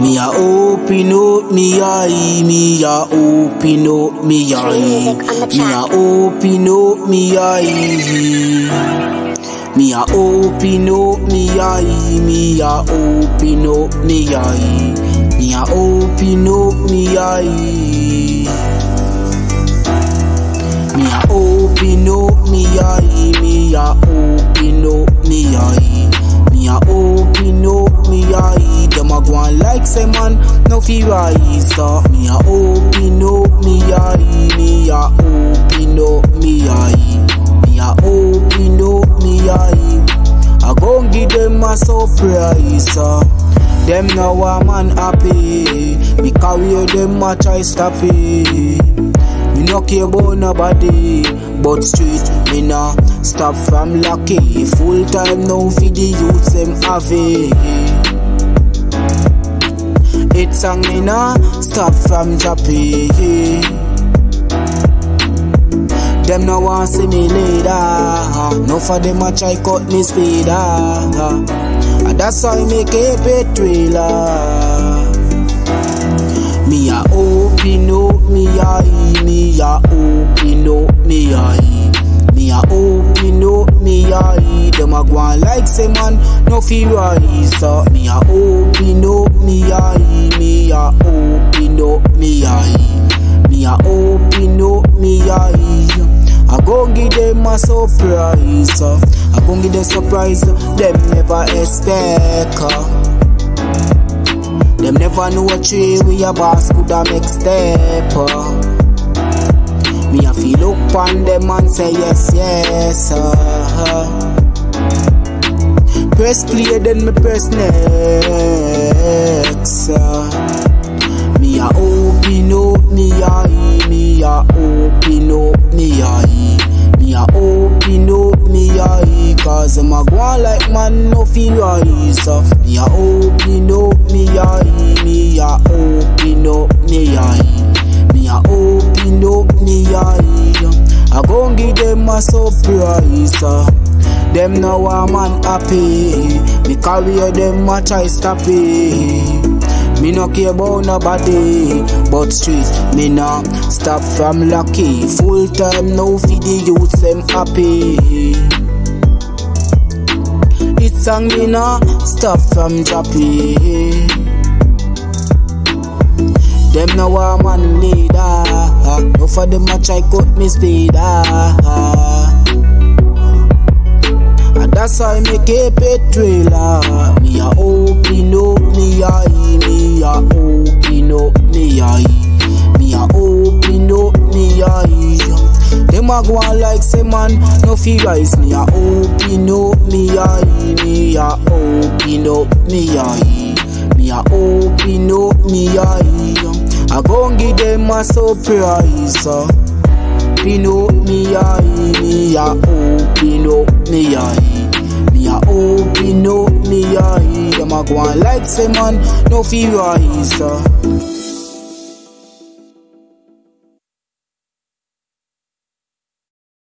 Me a open up me eye, me a open up me eye, me a open up me eye. Me a open up me eye, me a open up me eye, me a open up me eye. Me a open up me eye, me a open up me eye, fi rise up Me a open up me eye Me a open up me eye Me a open up me eye I gon' give them a surprise uh. Them now man unhappy Me carry them a try stop it Me no care about nobody But street me nah stop from lucky. Full time now for the youths them have it. Song me nah stop from dropping. Them no want see me later. No for them a try cut me speed. And that's how I make it trailer. Me a open up me eye, me a open go on like say man, no fear rise up. Me a open up me eye, me a open up me eye, me a open up me eye. I gon' give them a surprise. Uh. I go give them surprise. Uh. Them never expect. Uh. Them never know a tree we a boss could a make step. Uh. Me a feel look on them and say yes, yes. Uh. Press play, then me press next. Uh. Me a open up me eye, me a open up me eye, me a open up me eye. Cause I'm a go on like man no feel rise off. Me a open up me eye, me a open up me eye, me a open up me eye. I gon' give them a surprise. Uh. Them now a man happy, me career them much I stop it. Me no care about nobody, but street me nah stop from lucky. Full time now for the youths them happy. It's song me nah stop from dropping. Them now a man leader, ah. no for them a try cut me speed. And that's why I make a pet trailer. Me a open up me eye, me a open up me eye, me a open up me eye. Them a go on like say man, no fear rise. Me a open up me eye, me a open up me eye, me a open up me eye. I gon' give them a surprise. Uh. Open up me eye, me a open up me eye, go on like say man, no fear rise. Uh.